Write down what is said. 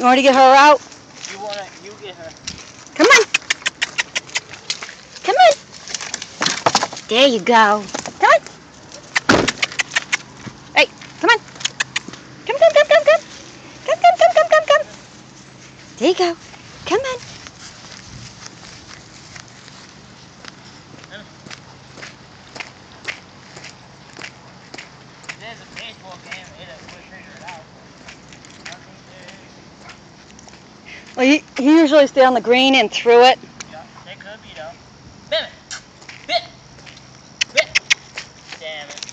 You want to get her out? You wanna, you get her. Come on. Come on. There you go. Come on. Hey, come on. Come, come, come, come, come. Come, come, come, come, come, come. There you go. Come on. There's a baseball game, Well, he, he usually stay on the green and through it. Yeah, they could be though. Bit, bit. Damn it.